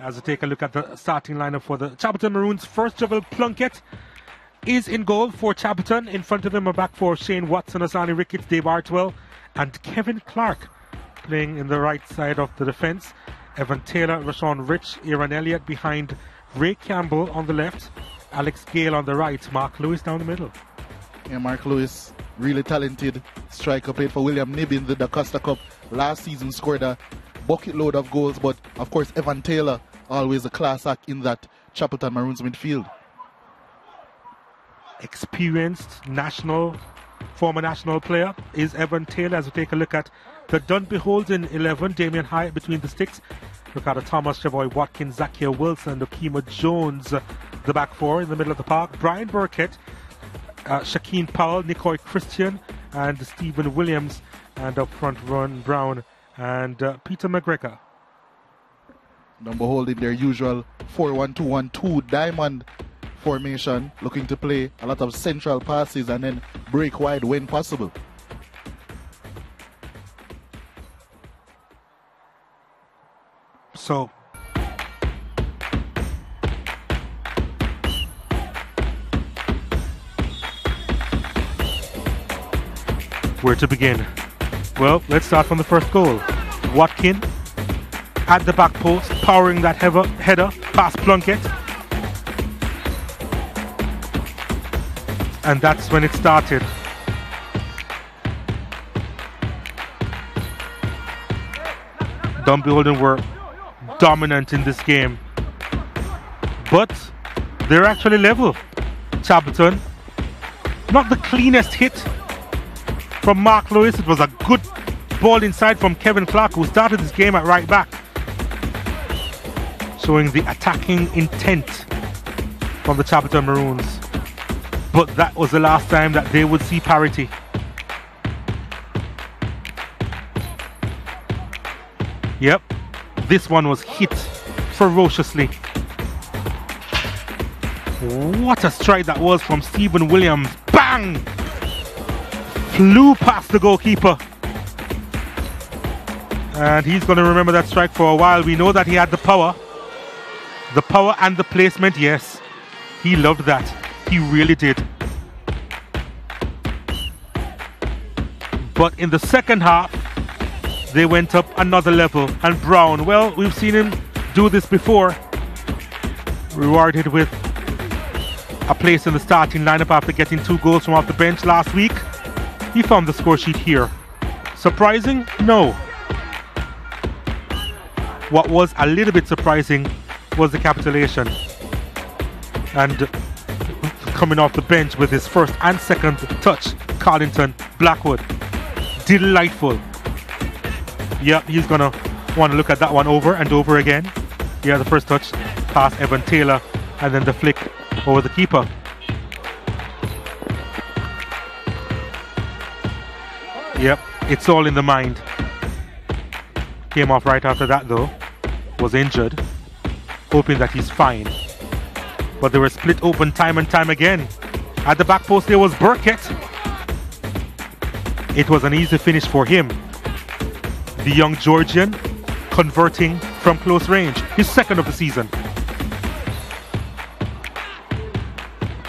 as we take a look at the starting lineup for the Chapelton Maroons. First Jovel Plunkett is in goal for Chapelton. In front of them are back for Shane Watson, Asani Ricketts, Dave Artwell, and Kevin Clark playing in the right side of the defence. Evan Taylor, Rashawn Rich, Aaron Elliott behind Ray Campbell on the left, Alex Gale on the right, Mark Lewis down the middle. Yeah, Mark Lewis, really talented striker, played for William Knibb in the Da Costa Cup last season, scored a bucket load of goals. But of course, Evan Taylor, always a class act in that Chapelton Maroons midfield. Experienced national, former national player is Evan Taylor. As we take a look at the Dunbeholden 11, Damien Hyatt between the sticks, Ricardo Thomas, Chavoy Watkins, Zakia Wilson, Lokima Jones, the back four in the middle of the park, Brian Burkett, uh, Powell, Nicoy Christian, and Stephen Williams, and up front Ron Brown and uh, Peter McGregor. Number holding their usual 4 1 2 1 2 diamond formation, looking to play a lot of central passes and then break wide when possible. So, where to begin? Well, let's start from the first goal. Watkin at the back post, powering that header, header past Plunkett. And that's when it started. Dunbeholden were dominant in this game. But they're actually level. Chapelton. Not the cleanest hit from Mark Lewis. It was a good ball inside from Kevin Clark, who started this game at right back. Showing the attacking intent from the Chapelton Maroons. But that was the last time that they would see parity. Yep, this one was hit ferociously. What a strike that was from Stephen Williams. Bang! Flew past the goalkeeper. And he's going to remember that strike for a while. We know that he had the power. The power and the placement, yes. He loved that. He really did. But in the second half, they went up another level. And Brown, well, we've seen him do this before. Rewarded with a place in the starting lineup after getting two goals from off the bench last week. He found the score sheet here. Surprising? No. What was a little bit surprising was the capitulation. And coming off the bench with his first and second touch, Carlington Blackwood. Delightful. Yeah, he's gonna want to look at that one over and over again. Yeah, the first touch past Evan Taylor, and then the flick over the keeper. Yep, it's all in the mind. Came off right after that though. Was injured. Hoping that he's fine. But they were split open time and time again. At the back post there was Burkett. It was an easy finish for him. The young Georgian converting from close range. His second of the season.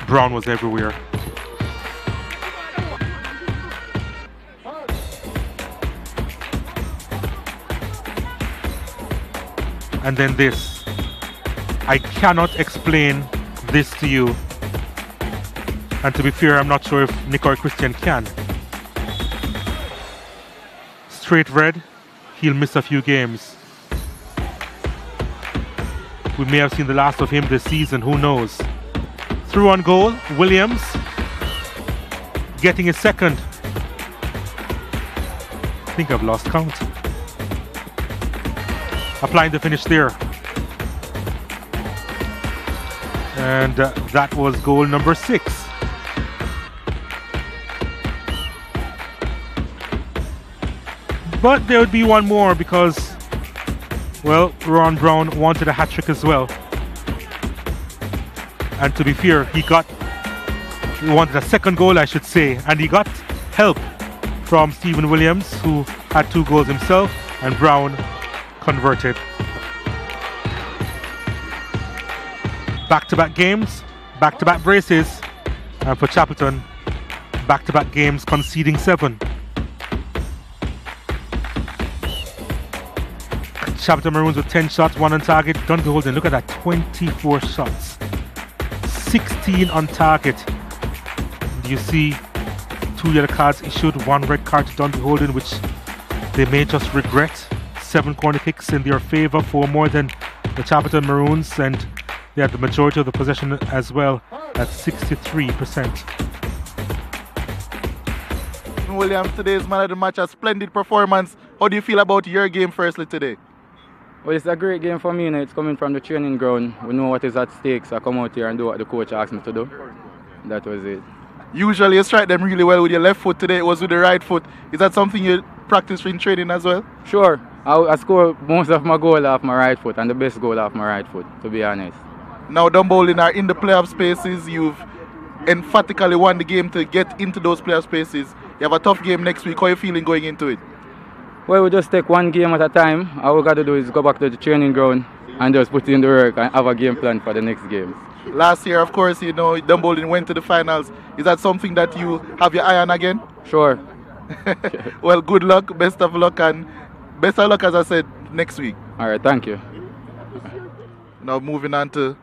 Brown was everywhere. And then this. Cannot explain this to you. And to be fair, I'm not sure if Nicoy Christian can. Straight red, he'll miss a few games. We may have seen the last of him this season, who knows. Through on goal, Williams getting his second. I think I've lost count. Applying the finish there. And uh, that was goal number six. But there would be one more because, well, Ron Brown wanted a hat trick as well. And to be fair, he got, he wanted a second goal, I should say, and he got help from Stephen Williams, who had two goals himself, and Brown converted. Back-to-back games, back-to-back braces, and for Chapelton, back-to-back games conceding seven. Chapelton Maroons with 10 shots, one on target. Dunbeholden, look at that, 24 shots. 16 on target. You see two yellow cards issued, one red card to Dunbeholden, which they may just regret. Seven corner kicks in their favour for more than the Chapelton Maroons, and they had the majority of the possession as well at 63%. Williams, today's man of the match, a splendid performance. How do you feel about your game firstly today? Well, it's a great game for me. You know, it's coming from the training ground. We know what is at stake, so I come out here and do what the coach asked me to do. That was it. Usually you strike them really well with your left foot. Today it was with the right foot. Is that something you practice in training as well? Sure. I, I score most of my goal off my right foot and the best goal off my right foot, to be honest. Now Dunbeholden are uh, in the playoff spaces. You've emphatically won the game to get into those playoff spaces. You have a tough game next week. How are you feeling going into it? Well, we just take one game at a time. All we got to do is go back to the training ground and just put in the work and have a game plan for the next game. Last year, of course, you know, Dunbeholden went to the finals. Is that something that you have your eye on again? Sure. well, good luck, best of luck, and best of luck, as I said, next week. All right, thank you. Now, moving on to